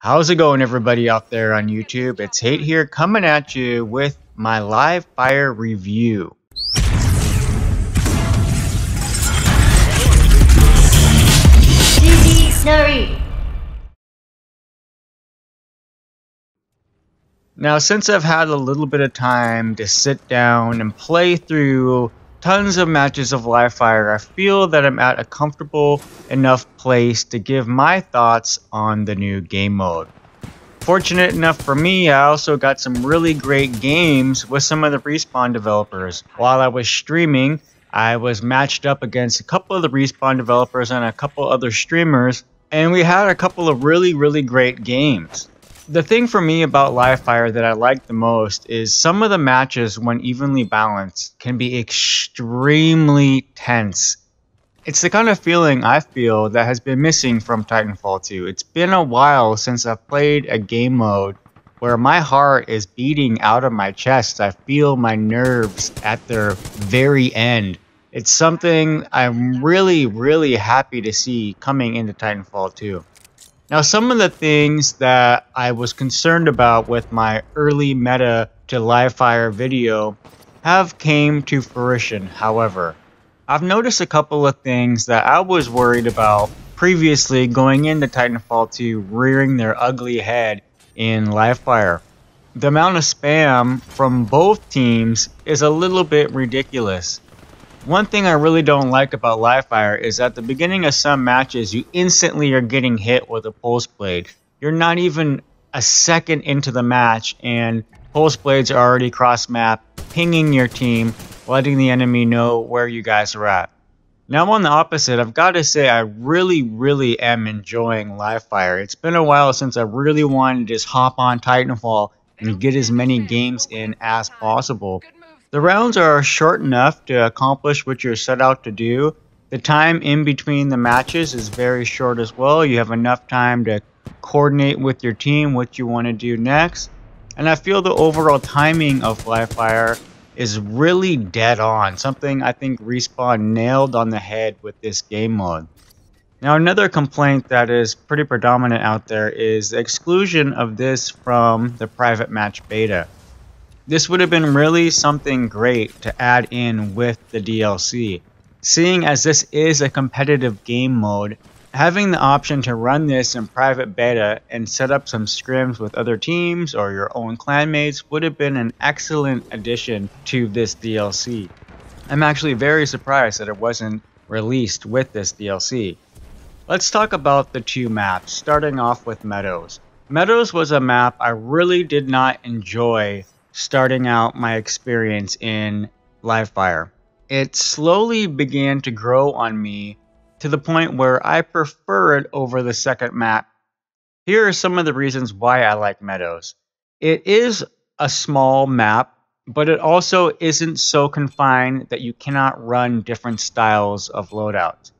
How's it going, everybody out there on YouTube? It's Haight here coming at you with my live fire review. Now, since I've had a little bit of time to sit down and play through tons of matches of live fire, I feel that I'm at a comfortable enough place to give my thoughts on the new game mode. Fortunate enough for me, I also got some really great games with some of the Respawn developers. While I was streaming, I was matched up against a couple of the Respawn developers and a couple other streamers, and we had a couple of really, really great games. The thing for me about live fire that I like the most is some of the matches, when evenly balanced, can be extremely tense. It's the kind of feeling I feel that has been missing from Titanfall 2. It's been a while since I've played a game mode where my heart is beating out of my chest. I feel my nerves at their very end. It's something I'm really, really happy to see coming into Titanfall 2. Now, some of the things that I was concerned about with my early meta to live fire video have came to fruition, however. I've noticed a couple of things that I was worried about previously going into Titanfall 2 rearing their ugly head in live fire. The amount of spam from both teams is a little bit ridiculous. One thing I really don't like about live fire is at the beginning of some matches, you instantly are getting hit with a pulse blade. You're not even a second into the match, and pulse blades are already cross map, pinging your team, letting the enemy know where you guys are at. Now, on the opposite, I've got to say, I really, really am enjoying live fire. It's been a while since I really wanted to just hop on Titanfall and get as many games in as possible. The rounds are short enough to accomplish what you're set out to do. The time in between the matches is very short as well. You have enough time to coordinate with your team what you want to do next. And I feel the overall timing of Livefire is really dead on. Something I think Respawn nailed on the head with this game mode. Now another complaint that is pretty predominant out there is the exclusion of this from the private match beta. This would have been really something great to add in with the DLC. Seeing as this is a competitive game mode, having the option to run this in private beta and set up some scrims with other teams or your own clanmates would have been an excellent addition to this DLC. I'm actually very surprised that it wasn't released with this DLC. Let's talk about the two maps, starting off with Meadows. Meadows was a map I really did not enjoy starting out my experience in live fire. It slowly began to grow on me to the point where I prefer it over the second map. Here are some of the reasons why I like Meadows. It is a small map, but it also isn't so confined that you cannot run different styles of loadouts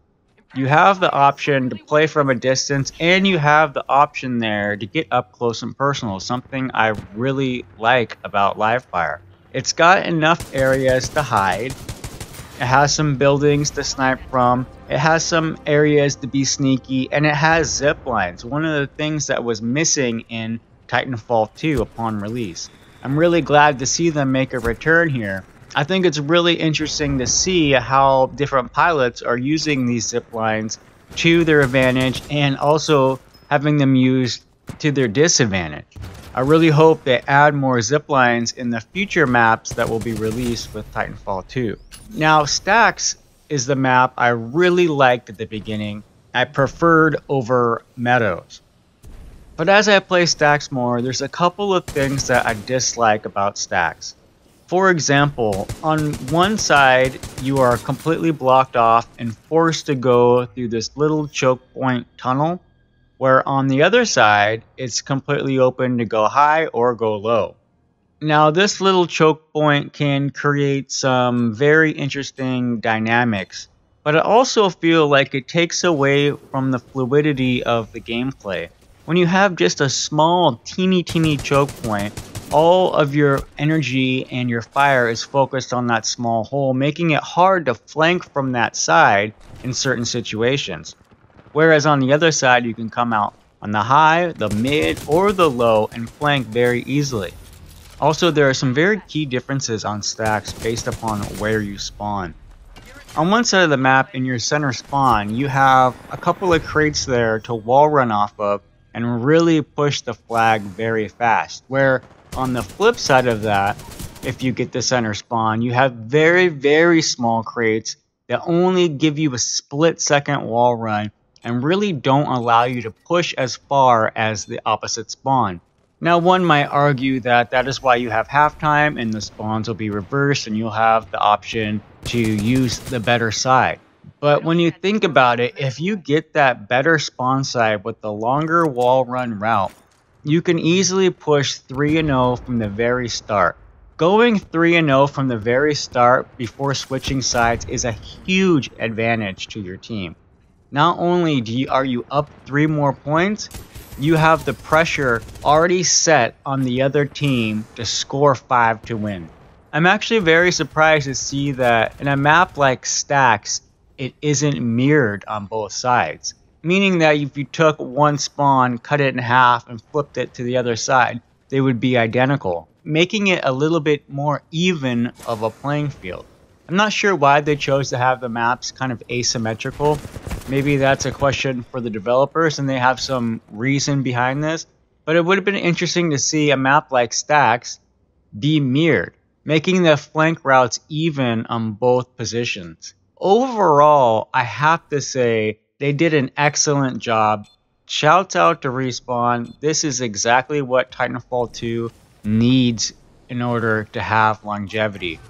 you have the option to play from a distance and you have the option there to get up close and personal something i really like about live fire it's got enough areas to hide. It has some buildings to snipe from. It has some areas to be sneaky and it has zip lines. One of the things that was missing in titanfall 2 upon release. I'm really glad to see them make a return here I think it's really interesting to see how different pilots are using these zip lines to their advantage and also having them used to their disadvantage. I really hope they add more zip lines in the future maps that will be released with Titanfall 2. Now, Stacks is the map I really liked at the beginning. I preferred over Meadows. But as I play Stacks more, there's a couple of things that I dislike about Stacks. For example, on one side, you are completely blocked off and forced to go through this little choke point tunnel, where on the other side, it's completely open to go high or go low. Now, this little choke point can create some very interesting dynamics, but I also feel like it takes away from the fluidity of the gameplay. When you have just a small, teeny, teeny choke point, all of your energy and your fire is focused on that small hole, making it hard to flank from that side in certain situations. Whereas on the other side, you can come out on the high, the mid, or the low and flank very easily. Also, there are some very key differences on stacks based upon where you spawn. On one side of the map in your center spawn, you have a couple of crates there to wall run off of and really push the flag very fast. Where on the flip side of that, if you get the center spawn, you have very, very small crates that only give you a split second wall run and really don't allow you to push as far as the opposite spawn. Now one might argue that that is why you have halftime and the spawns will be reversed and you'll have the option to use the better side. But when you think about it, if you get that better spawn side with the longer wall run route, you can easily push 3 and 0 from the very start. Going 3 and 0 from the very start before switching sides is a huge advantage to your team. Not only do you, are you up 3 more points, you have the pressure already set on the other team to score 5 to win. I'm actually very surprised to see that in a map like Stacks, it isn't mirrored on both sides. Meaning that if you took one spawn, cut it in half, and flipped it to the other side, they would be identical, making it a little bit more even of a playing field. I'm not sure why they chose to have the maps kind of asymmetrical. Maybe that's a question for the developers and they have some reason behind this. But it would have been interesting to see a map like Stacks be mirrored, making the flank routes even on both positions overall, I have to say they did an excellent job. Shouts out to Respawn. This is exactly what Titanfall 2 needs in order to have longevity.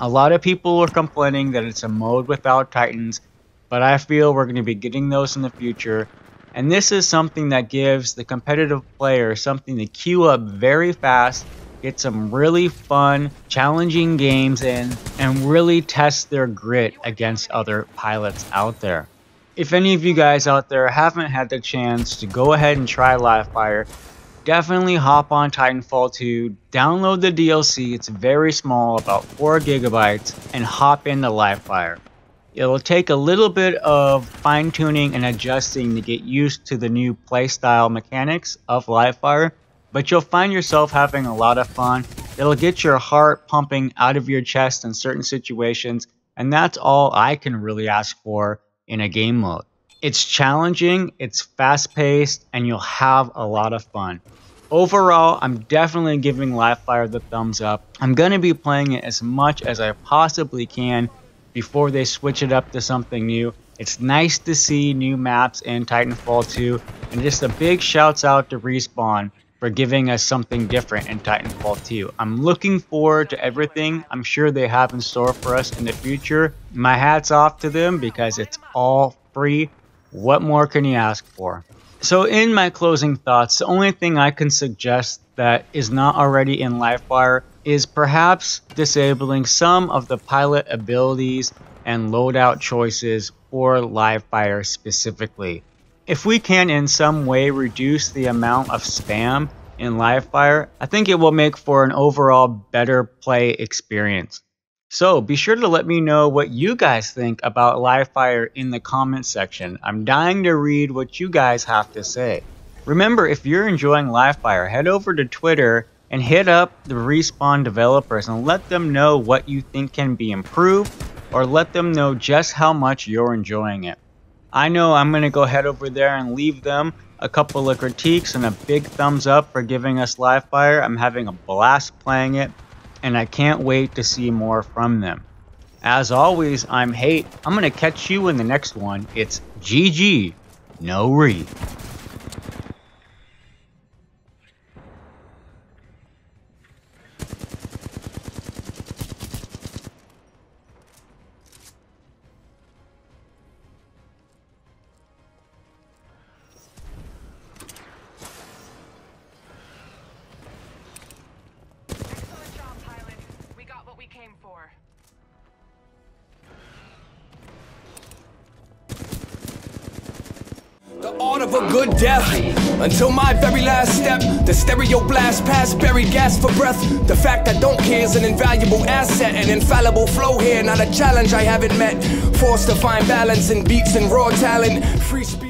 A lot of people are complaining that it's a mode without Titans, but I feel we're going to be getting those in the future. And this is something that gives the competitive player something to queue up very fast get some really fun, challenging games in, and really test their grit against other pilots out there. If any of you guys out there haven't had the chance to go ahead and try Livefire, definitely hop on Titanfall 2, download the DLC, it's very small, about 4 gigabytes, and hop into Livefire. It'll take a little bit of fine tuning and adjusting to get used to the new playstyle mechanics of Livefire, but you'll find yourself having a lot of fun. It'll get your heart pumping out of your chest in certain situations, and that's all I can really ask for in a game mode. It's challenging, it's fast paced, and you'll have a lot of fun. Overall, I'm definitely giving Livefire the thumbs up. I'm going to be playing it as much as I possibly can before they switch it up to something new. It's nice to see new maps in Titanfall 2, and just a big shouts out to Respawn for giving us something different in Titanfall 2. I'm looking forward to everything I'm sure they have in store for us in the future. My hat's off to them because it's all free. What more can you ask for? So in my closing thoughts, the only thing I can suggest that is not already in Livefire is perhaps disabling some of the pilot abilities and loadout choices for Livefire specifically. If we can in some way reduce the amount of spam in Livefire, I think it will make for an overall better play experience. So be sure to let me know what you guys think about Livefire in the comments section. I'm dying to read what you guys have to say. Remember, if you're enjoying Livefire, head over to Twitter and hit up the Respawn developers and let them know what you think can be improved or let them know just how much you're enjoying it. I know I'm going to go head over there and leave them a couple of critiques and a big thumbs up for giving us Livefire. I'm having a blast playing it, and I can't wait to see more from them. As always, I'm Haight. I'm going to catch you in the next one. It's GG, no re. Art of a good death. Until my very last step The stereo blast past buried gas for breath. The fact I don't care is an invaluable asset An infallible flow here, not a challenge I haven't met. Forced to find balance in beats and raw talent. Free speech